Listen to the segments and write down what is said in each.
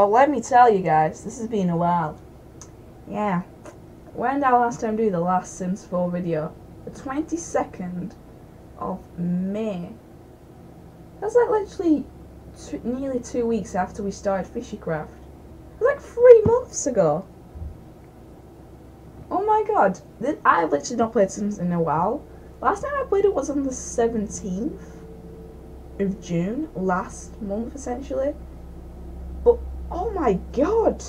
Oh, let me tell you guys, this has been a while. Yeah. When did I last time do the last Sims 4 video? The 22nd of May. That's like literally nearly two weeks after we started Fishycraft. It was like three months ago. Oh my god. I literally not played Sims in a while. Last time I played it was on the 17th of June, last month essentially. Oh my god!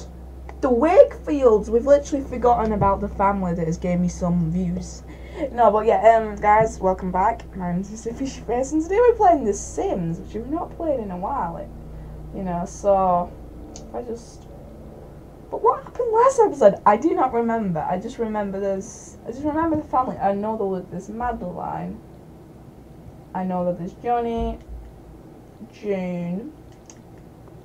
The Wakefields! We've literally forgotten about the family that has gave me some views. No, but yeah, um, guys, welcome back. My name is. Fishy Face, and today we're playing The Sims, which we've not played in a while. You know, so I just. But what happened last episode? I do not remember. I just remember there's. I just remember the family. I know that there's Madeline. I know that there's Johnny, June,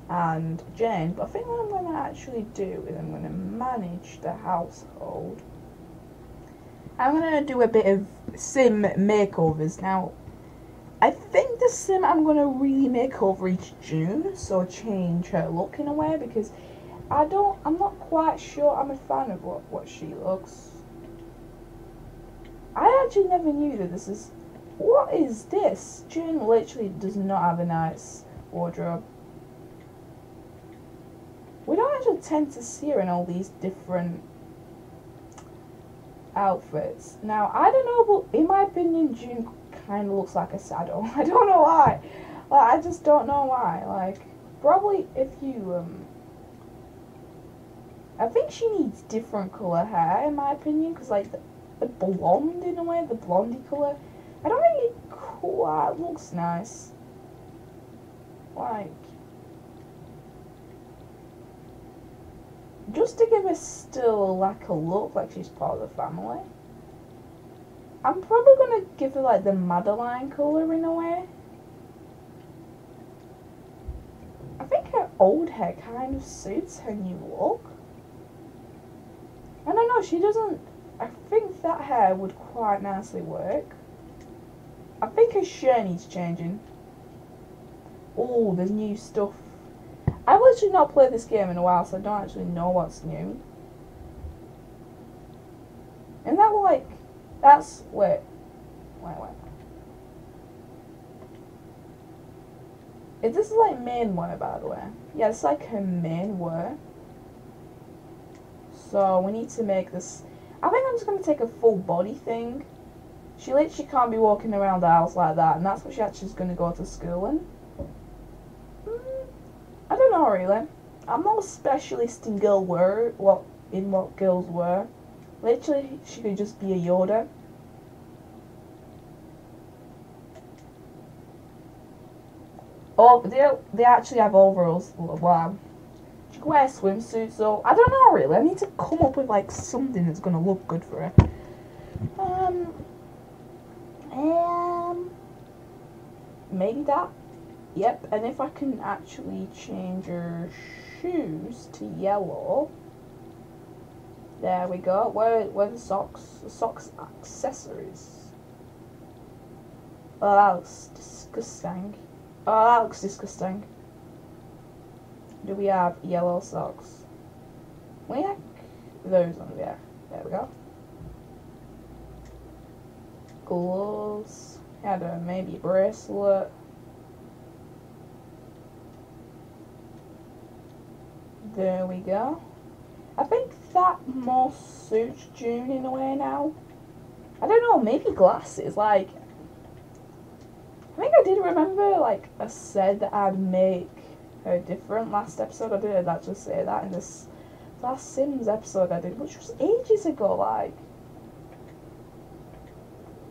and Jane. But I think what I'm going to actually do is I'm going to manage the household. I'm going to do a bit of sim makeovers. Now, I think the sim I'm going to really make over each June, so change her look in a way, because I don't, I'm not quite sure I'm a fan of what, what she looks. I actually never knew that this is, what is this? June literally does not have a nice wardrobe. We don't actually tend to see her in all these different outfits. Now, I don't know, but in my opinion, June kind of looks like a saddle. I don't know why. Like, I just don't know why. Like, probably if you, um, I think she needs different colour hair, in my opinion, because, like, the, the blonde, in a way, the blondie colour, I don't think it quite looks nice. Like, just to give her still like a look like she's part of the family. I'm probably gonna give her like the Madeline colour in a way. I think her old hair kind of suits her new look. I don't know, she doesn't I think that hair would quite nicely work. I think her shirt needs changing. Oh, there's new stuff Literally not played this game in a while, so I don't actually know what's new. And that like, that's, wait, wait, wait. Is this like main wear, by the way? Yeah, it's like her main wear. So we need to make this, I think I'm just going to take a full body thing. She literally can't be walking around the house like that, and that's what she actually is going to go to school in. Know really. I'm not a specialist in girl wear, what in what girls wear. Literally, she could just be a Yoda. Oh, they they actually have overalls. Wow. She can wear a swimsuit, so I don't know really. I need to come up with like something that's gonna look good for her. Um, um, maybe that. Yep, and if I can actually change her shoes to yellow. There we go. Where, where the socks? The socks accessories. Oh, that looks disgusting. Oh, that looks disgusting. Do we have yellow socks? We have those on there. There we go. Gloves. Had a maybe bracelet. There we go. I think that more suits June in a way now. I don't know, maybe glasses, like... I think I did remember, like, I said that I'd make her different last episode. I did that just say that in this last Sims episode I did, which was ages ago, like...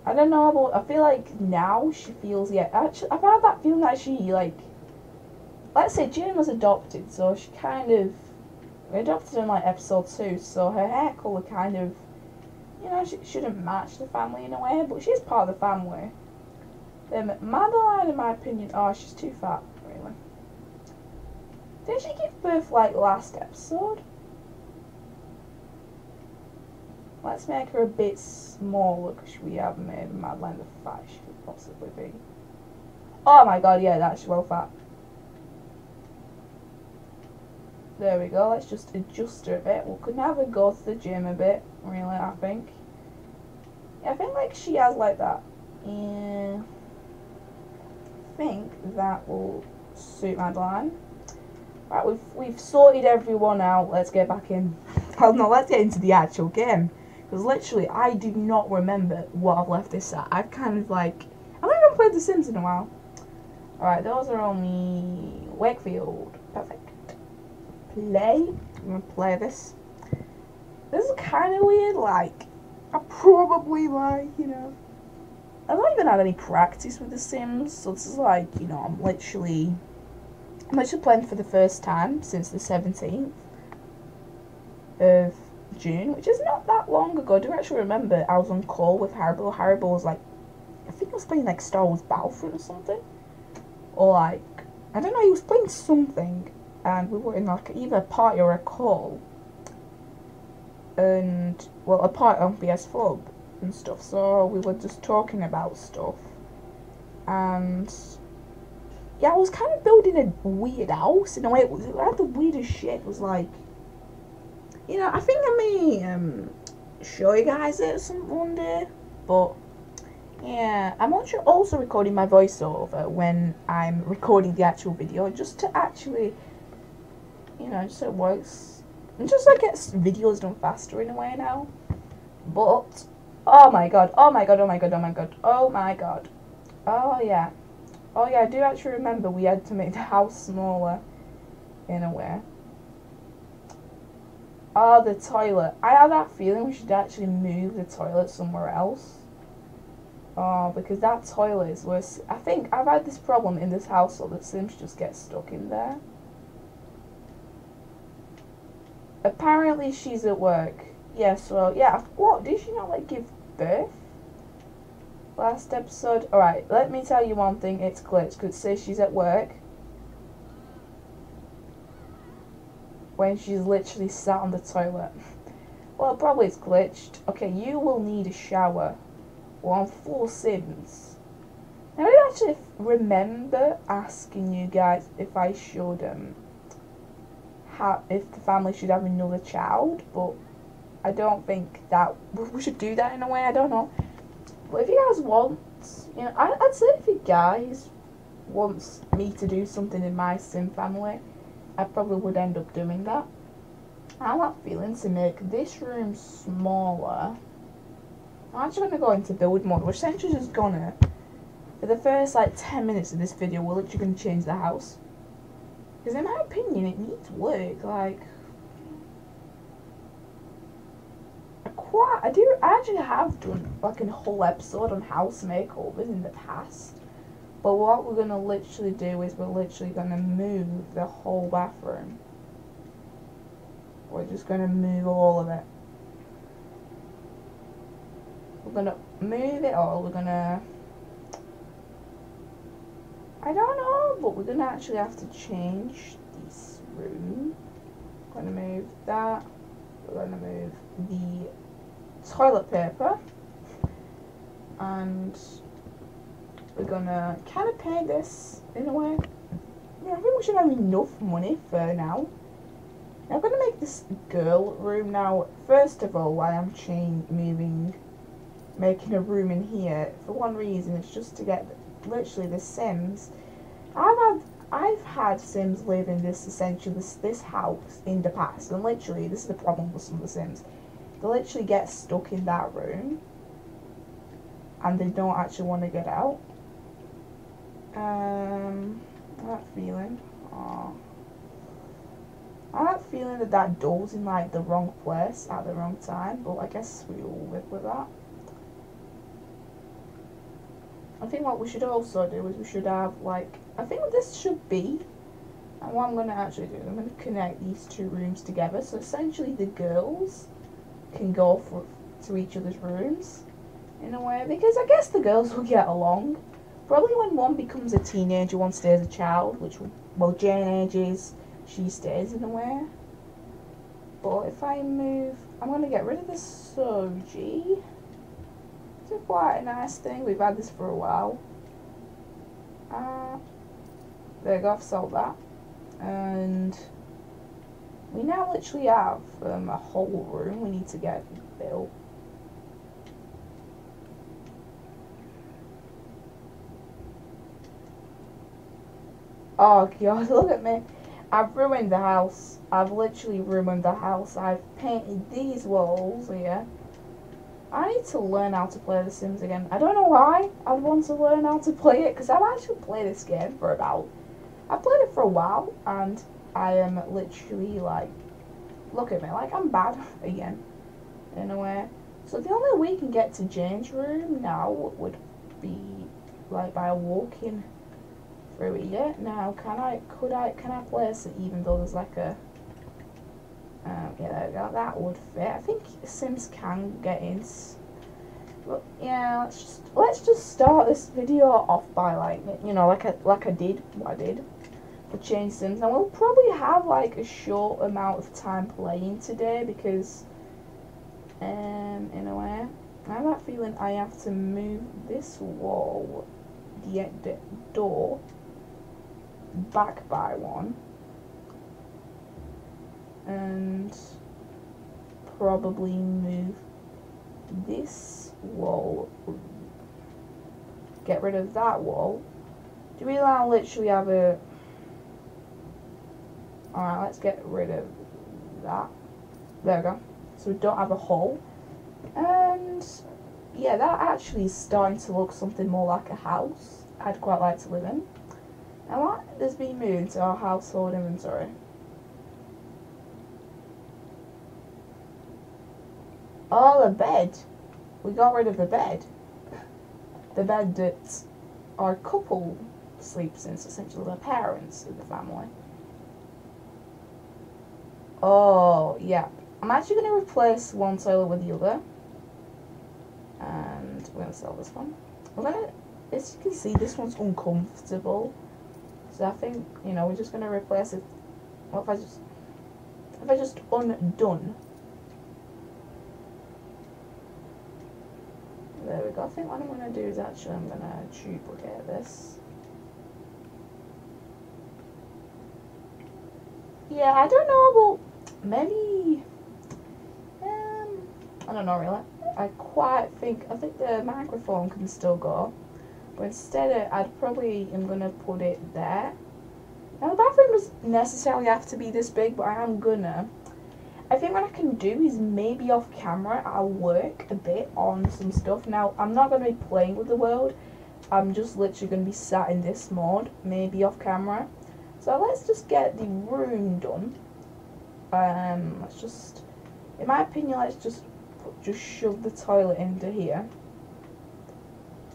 I don't know, but I feel like now she feels, yeah, actually, I've had that feeling that she, like, let's say June was adopted, so she kind of we adopted in like episode two, so her hair colour kind of, you know, she shouldn't match the family in a way, but she's part of the family. Then Madeline, in my opinion, oh, she's too fat, really. Did she give birth like last episode? Let's make her a bit smaller because we have made Madeline the fat she could possibly be. Oh my god, yeah, that's well fat. There we go. Let's just adjust her a bit. We could have her go to the gym a bit, really, I think. I think like she has like that. Yeah. I think that will suit Madeline. Right, we've we've sorted everyone out. Let's get back in. Well, no, let's get into the actual game. Because literally, I do not remember what I've left this at. I've kind of like, I haven't even played The Sims in a while. Alright, those are on me. Wakefield. Perfect. Play. I'm gonna play this. This is kind of weird. Like, I probably like, you know, I've not even had any practice with The Sims, so this is like, you know, I'm literally, I'm literally playing for the first time since the 17th of June, which is not that long ago. I do actually remember I was on call with Haribo. Haribo was like, I think he was playing like Star Wars Battlefront or something. Or like, I don't know, he was playing something and we were in like either a party or a call. And, well, a party on PS4 and stuff, so we were just talking about stuff. And, yeah, I was kind of building a weird house in a way. It was had the weirdest shit. It was like, you know, I think I may um, show you guys it some one day, but yeah, I'm also recording my voiceover when I'm recording the actual video, just to actually, you know, so it works, and just like I get videos done faster in a way now. But oh my god, oh my god, oh my god, oh my god, oh my god, oh yeah, oh yeah, I do actually remember we had to make the house smaller in a way. Oh, the toilet. I have that feeling we should actually move the toilet somewhere else. Oh, because that toilet is worse. I think I've had this problem in this household that Sims just get stuck in there. Apparently she's at work. Yes, well, yeah. What? Did she not, like, give birth? Last episode? Alright, let me tell you one thing. It's glitched, because it says she's at work. when she's literally sat on the toilet. Well, probably it's glitched. Okay, you will need a shower. Well, on four Sims. Now, I did actually remember asking you guys if I should, um, if the family should have another child, but I don't think that, we should do that in a way, I don't know. But if you guys want, you know, I, I'd say if you guys wants me to do something in my sim family, I probably would end up doing that. I have feeling to make this room smaller. I'm actually going to go into build mode, which essentially is gonna, for the first like 10 minutes of this video, we're literally going to change the house. Because in my opinion, it needs work, like, I quite, I do, I actually have done like a whole episode on house makeovers in the past. But what we're to literally do is we're literally to move the whole bathroom. We're just to move all of it. We're to move it all. We're to... I don't know, but we're going to actually have to change this room. We're going to move that. We're going to move the toilet paper. And we're gonna kind of pay this in a way. I think we should have enough money for now. I'm gonna make this girl room now. First of all, why I'm chain moving, making a room in here for one reason. It's just to get literally the Sims. I've had I've had Sims live in this essentially this this house in the past, and literally this is the problem with some of the Sims. They literally get stuck in that room, and they don't actually want to get out. Um, that feeling. Oh. I have feeling that that door's in like the wrong place at the wrong time, but I guess we all live with that. I think what we should also do is we should have like, I think this should be, and what I'm going to actually do, I'm going to connect these two rooms together, so essentially the girls can go for, to each other's rooms in a way, because I guess the girls will get along. Probably when one becomes a teenager, one stays a child, which, well, Jane ages, she stays in a way. But if I move, I'm going to get rid of the Soji. Quite a nice thing. We've had this for a while. Uh, there you go, I've sold that. And we now literally have um, a whole room we need to get built. Oh god, look at me. I've ruined the house. I've literally ruined the house. I've painted these walls here. I need to learn how to play The Sims again. I don't know why I'd want to learn how to play it, because I've actually played this game for about... I've played it for a while, and I am literally like... Look at me, like I'm bad again, in a way. So the only way you can get to Jane's room now would be like by walking through here. Now, can I, could I, can I place it even though there's like a, um, yeah, there we go, that would fit. I think Sims can get in. But yeah, let's just, let's just start this video off by like, you know, like I, like I did, what I did for Change Sims. and we'll probably have like a short amount of time playing today because, um, in a way, I have that feeling I have to move this wall, the door, back by one and probably move this wall. Get rid of that wall. Do we now literally have a alright let's get rid of that. There we go. So we don't have a hole. And yeah that actually is starting to look something more like a house I'd quite like to live in. And what has been moved to our household inventory? Oh, the bed. We got rid of the bed. The bed that our couple sleeps in, so essentially the parents of the family. Oh, yeah. I'm actually going to replace one toilet with the other. And we're going to sell this one. We're going to, as you can see, this one's uncomfortable. So I think, you know, we're just going to replace it. What if I just, if I just undone? There we go. I think what I'm going to do is actually I'm going to duplicate this. Yeah, I don't know about maybe, um, I don't know really. I quite think, I think the microphone can still go. But instead, I'd probably am gonna put it there. Now the bathroom doesn't necessarily have to be this big, but I am gonna. I think what I can do is maybe off camera I'll work a bit on some stuff. Now I'm not gonna be playing with the world. I'm just literally gonna be sat in this mode, maybe off camera. So let's just get the room done. Um, let's just, in my opinion, let's just just shove the toilet into here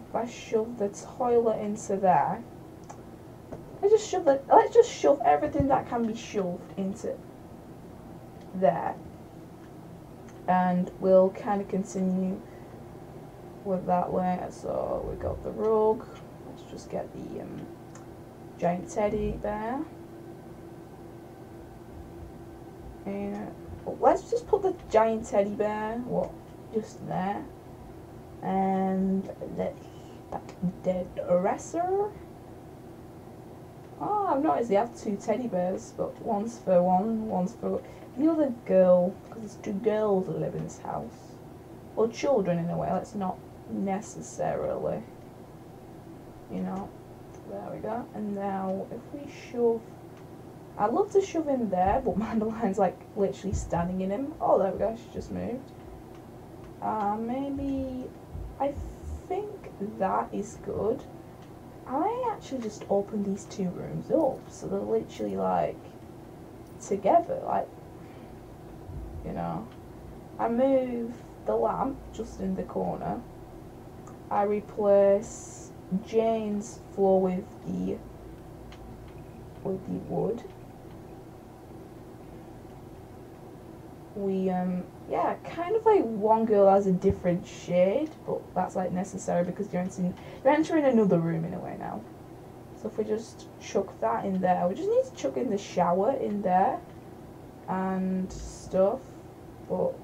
if I shove the toilet into there, I just shove the, let's just shove everything that can be shoved into there. And we'll kind of continue with that way. So we got the rug. Let's just get the um, giant teddy bear. And let's just put the giant teddy bear, what, just there. And let's Dead Dresser. Oh, I've noticed they have two teddy bears, but one's for one, one's for the other girl, because there's two girls that live in this house. Or children in a way, that's not necessarily, you know. There we go. And now, if we shove... I'd love to shove him there, but Madeline's like literally standing in him. Oh, there we go, she just moved. Uh, maybe... I think that is good. I actually just opened these two rooms up, so they're literally like together, like you know. I move the lamp just in the corner. I replace Jane's floor with the with the wood. We um yeah, kind of like one girl has a different shade, but that's like necessary because you're entering, you're entering another room in a way now. So if we just chuck that in there, we just need to chuck in the shower in there and stuff, but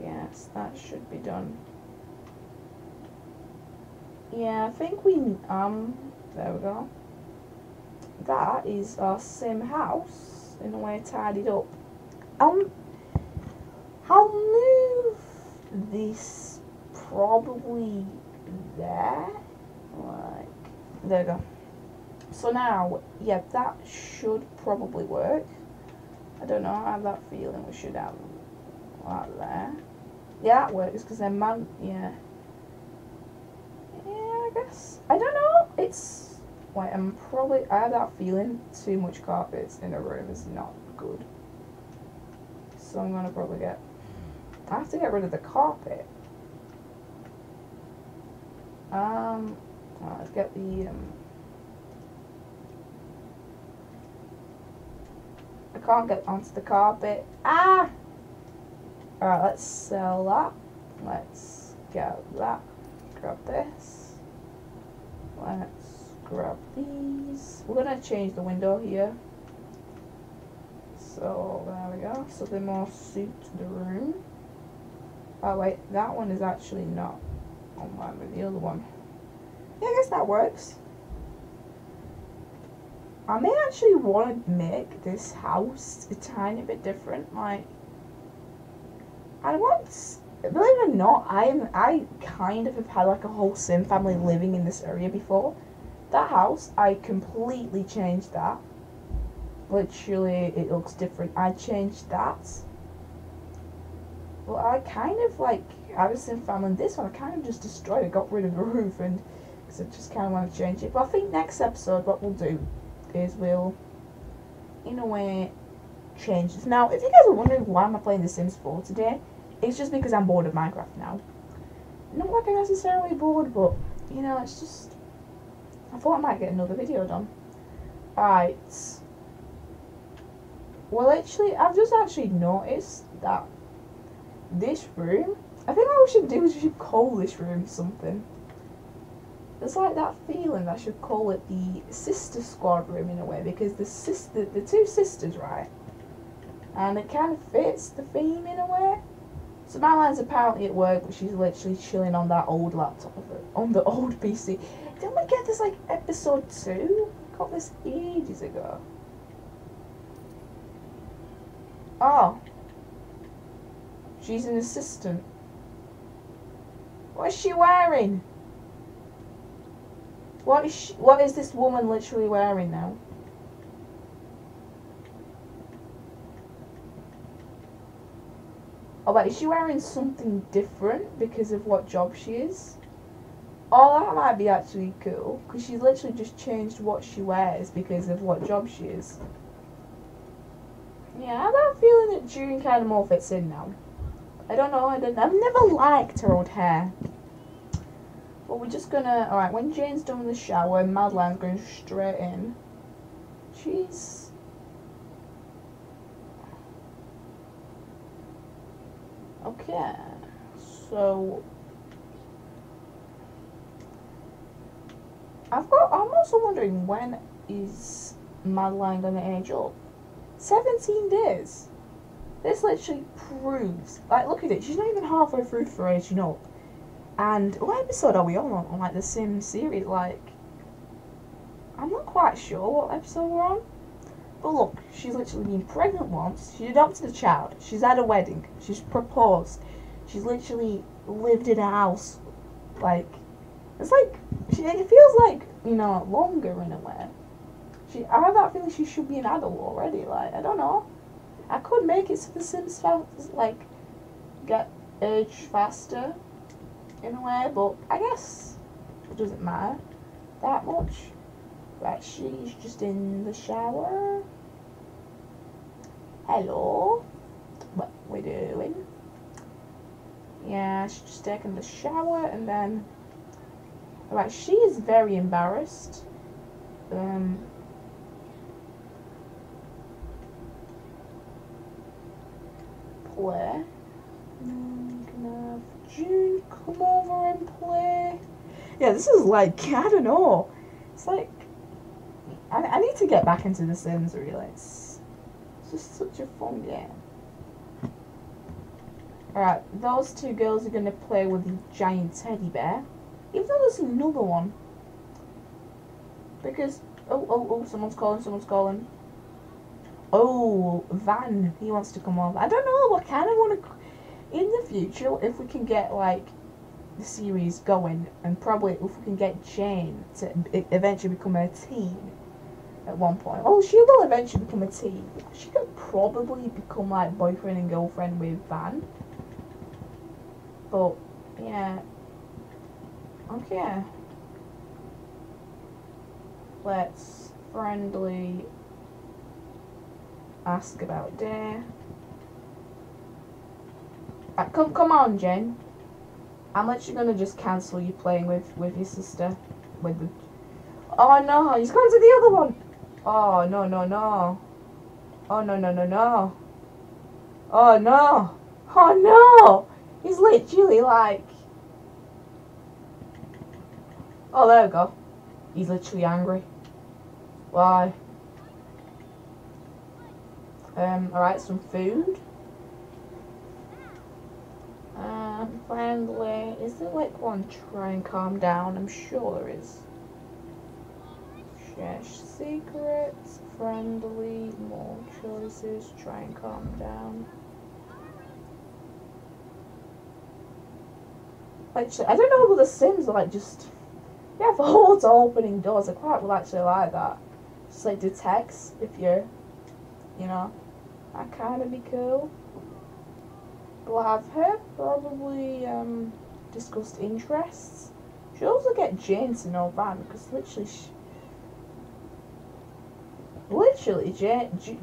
yes, that should be done. Yeah, I think we, um, there we go. That is our sim house, in a way tidied up. I'll, I'll move this probably there. Like, there we go. So now, yeah, that should probably work. I don't know, I have that feeling we should have that there. Yeah, that works, because then man, yeah. Yeah, I guess. I don't know, it's, like, I'm probably, I have that feeling too much carpets in a room is not good. So I'm gonna probably get, I have to get rid of the carpet. Um, let's get the, um, I can't get onto the carpet. Ah! Alright, let's sell that. Let's get that. Grab this. Let's grab these. We're gonna change the window here. So, there we go. So they more suit the room. Oh wait, that one is actually not on with the other one. Yeah, I guess that works. I may actually want to make this house a tiny bit different. Like, I want, believe it or not, I am I kind of have had like a whole sim family living in this area before. That house, I completely changed that. Literally, it looks different. I changed that. Well, I kind of like, I was sim family. This one, I kind of just destroyed it, got rid of the roof, and because I just kind of want to change it. But I think next episode, what we'll do is we'll, in a way, change this. Now, if you guys are wondering why am I playing The Sims 4 today, it's just because I'm bored of Minecraft now. Not like I'm necessarily bored, but, you know, it's just, I thought I might get another video done. Right. Well, actually, I've just actually noticed that this room, I think what we should do is we should call this room something. There's like that feeling that I should call it the sister squad room in a way because the sister, the two sisters, right? And it kind of fits the theme in a way. So Madeline's apparently at work, but she's literally chilling on that old laptop, on the old PC. Didn't we get this like episode two? Got this ages ago. Oh. She's an assistant. What is she wearing? What is she, what is this woman literally wearing now? But is she wearing something different because of what job she is? Oh, that might be actually cool because she's literally just changed what she wears because of what job she is. Yeah, I have that feeling that June kind of more fits in now. I don't know. I don't. I've never liked her old hair. But we're just gonna, alright, when Jane's done with the shower, Madeline's going straight in. She's... Okay, so... I've got, I'm also wondering when is Madeline gonna age up? 17 days! This literally proves, like look at it, she's not even halfway through for aging up. And what episode are we on on like the Sims series? Like, I'm not quite sure what episode we're on. But look, she's literally been pregnant once. She adopted a child. She's had a wedding. She's proposed. She's literally lived in a house. Like, it's like she. It feels like you know longer in a way. She. I have that feeling she should be an adult already. Like, I don't know. I could make it so the Sims felt like get age faster in a way, but I guess it doesn't matter that much. Right, she's just in the shower. Hello. What we doing? Yeah, she's just taking the shower and then Right, she is very embarrassed. Um play. June come over and play? Yeah, this is like, I don't know. It's like, I, I need to get back into The Sims, really. It's, just such a fun game. Alright, those two girls are going to play with the giant teddy bear. Even though there's another one. Because, oh, oh, oh, someone's calling, someone's calling. Oh, Van, he wants to come over. I don't know. I kind of want to. In the future, if we can get like the series going, and probably if we can get Jane to eventually become a teen at one point. Oh, she will eventually become a teen. She could probably become like boyfriend and girlfriend with Van. But yeah. Okay. Let's friendly ask about Dare. Right, come come on, Jen. I'm actually gonna just cancel you playing with with your sister. With the. Oh no, he's gone to the other one. Oh no no no. Oh no no no no. Oh no. Oh no. He's literally like. Oh there we go. He's literally angry. Why? Um, alright, some food. Um, friendly. Is there like one try and calm down? I'm sure there is. Secrets, friendly, more choices, try and calm down. Actually, I don't know about the Sims are like just you have hordes opening doors. I quite will actually like that. Just like detects if you're, you know, that kind of be cool. We'll have her probably um, discussed interests. She'll also get Jane to know Van because literally, she, literally Jane, Ju,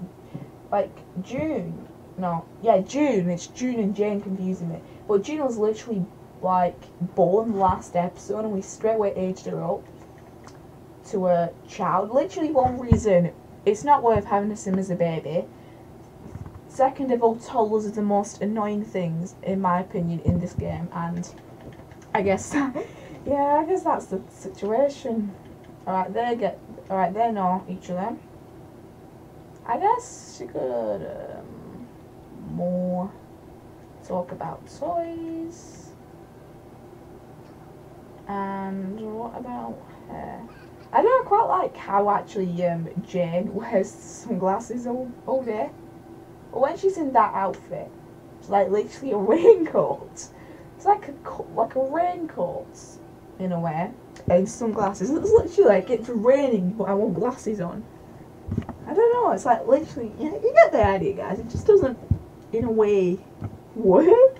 like June. No, yeah, June. It's June and Jane confusing me. But June was literally like born last episode, and we straight away aged her up to a child. Literally, one reason it's not worth having a sim as a baby. Second of all, toddlers are the most annoying things, in my opinion, in this game, and I guess, yeah, I guess that's the situation. Alright, they get, alright, they know each of them. I guess she could, um, more talk about toys. And what about her? I don't quite like how actually um, Jane wears sunglasses all, all day. But when she's in that outfit, it's like literally a raincoat. It's like a like a raincoat in a way, and sunglasses. It's literally like it's raining, but I want glasses on. I don't know. It's like literally, you, know, you get the idea, guys. It just doesn't, in a way, work.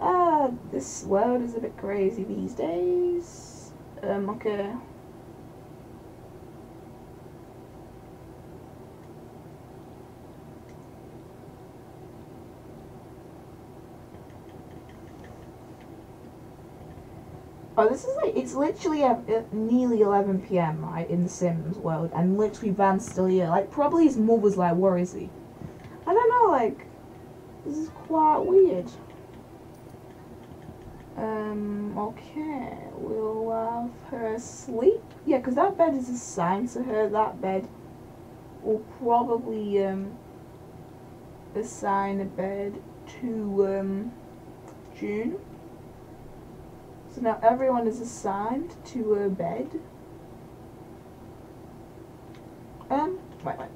Ah, this world is a bit crazy these days. Um. Oh, this is like, it's literally nearly 11 pm, right, in the Sims world, and literally Van's still here. Like, probably his mother's like, where is he? I don't know, like, this is quite weird. Um, okay, we'll have her sleep. Yeah, because that bed is assigned to her. That bed will probably, um, assign a bed to, um, June. So now everyone is assigned to a bed. Um, wait, wait.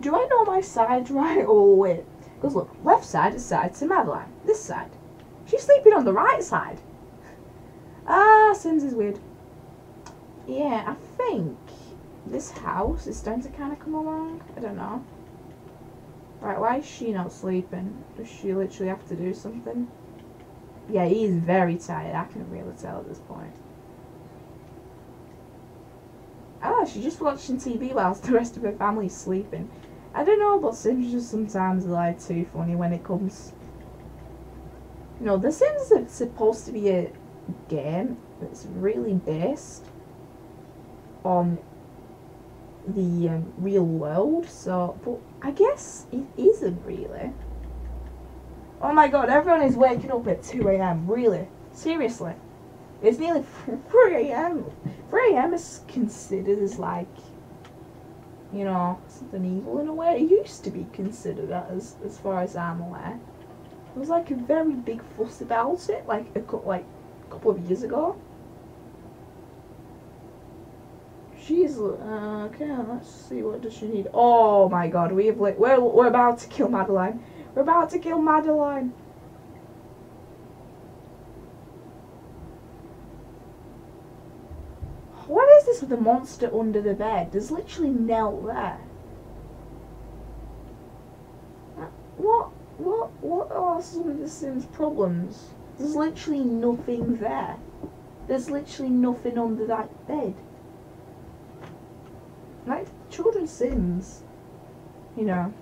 Do I know my sides right? Oh, wait. Because look, left side is side to Madeline. This side. She's sleeping on the right side. Ah, Sims is weird. Yeah, I think this house is starting to kind of come along. I don't know. Right, why is she not sleeping? Does she literally have to do something? Yeah, he's very tired. I can really tell at this point. Oh, she's just watching TV whilst the rest of her family's sleeping. I don't know, but Sims just sometimes are like too funny when it comes. You know, The Sims is supposed to be a game that's really based on the um, real world, so, but I guess it isn't really. Oh my god, everyone is waking up at 2 a.m. Really? Seriously? It's nearly 3 a.m. 3 a.m. is considered as like, you know, something evil in a way. It used to be considered as, as far as I'm aware. There was like a very big fuss about it, like a, like a couple of years ago. She's uh, okay. Let's see what does she need. Oh my God, we have we're we're about to kill Madeline. We're about to kill Madeline. What is this with the monster under the bed? There's literally Nell there. Uh, What what what are some of the Sims problems? There's literally nothing there. There's literally nothing under that bed. Like children's sins. you know.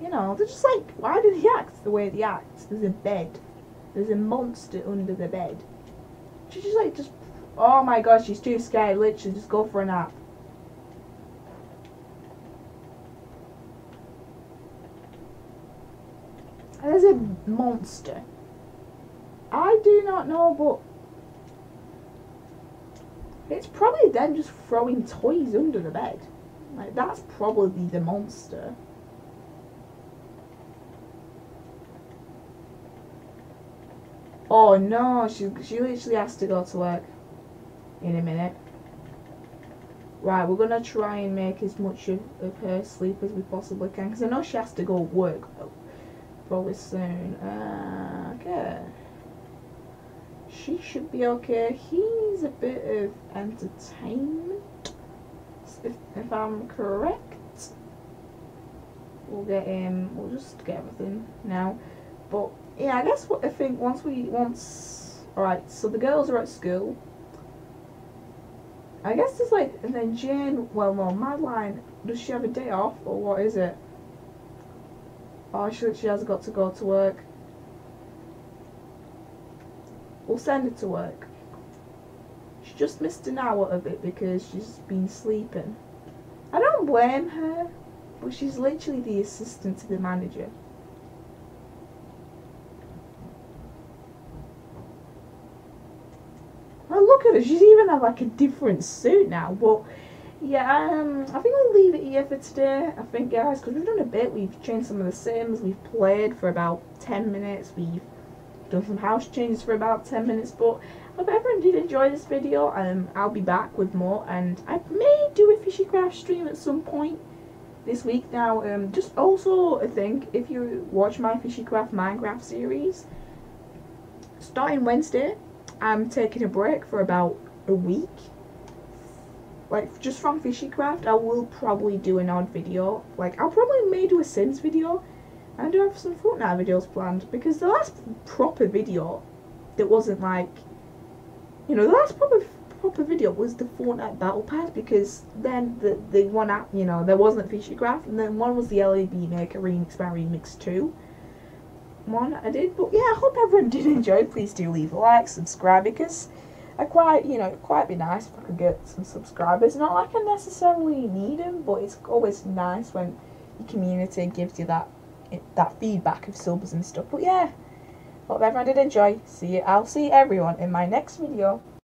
You know, they're just like, why do they act the way they act? There's a bed. There's a monster under the bed. She's just like, just, oh my gosh, she's too scared. Literally, just go for a nap. There's a monster. I do not know, but it's probably them just throwing toys under the bed. Like that's probably the monster. Oh no, she she literally has to go to work in a minute. Right, we're gonna try and make as much of, of her sleep as we possibly can because I know she has to go work probably soon. Uh, okay. She should be okay. He needs a bit of entertainment, if, if I'm correct. We'll get him. We'll just get everything now. But yeah, I guess what I think once we once. All right. So the girls are at school. I guess it's like and then Jane. Well, no, Madeline. Does she have a day off or what is it? Oh, she she has got to go to work. We'll send her to work. She just missed an hour of it because she's been sleeping. I don't blame her, but she's literally the assistant to the manager. Oh, look at She's even have like a different suit now. But yeah, um, I think I'll leave it here for today. I think, guys, because we've done a bit. We've changed some of the sims. We've played for about 10 minutes. We've done some house changes for about 10 minutes. But I hope everyone did enjoy this video. Um, I'll be back with more. And I may do a fishy craft stream at some point this week. Now, um, just also, I think, if you watch my fishy craft Minecraft series, starting Wednesday, I'm taking a break for about a week like just from Fishy Craft, I will probably do an odd video. Like I'll probably may do a Sims video. And I do have some Fortnite videos planned because the last proper video that wasn't like you know the last proper proper video was the Fortnite Battle Pass because then the the one app you know there wasn't Fishy Craft. and then one was the LAB Maker Remix by Remix Two. One I did, but yeah, I hope everyone did enjoy. Please do leave a like, subscribe because I quite, you know, quite be nice if I could get some subscribers. Not like I necessarily need them, but it's always nice when your community gives you that that feedback of subs and stuff. But yeah, hope everyone did enjoy. See you. I'll see everyone in my next video.